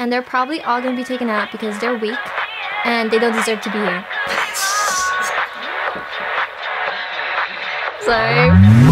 and they're probably all gonna be taken out because they're weak and they don't deserve to be here. Sorry.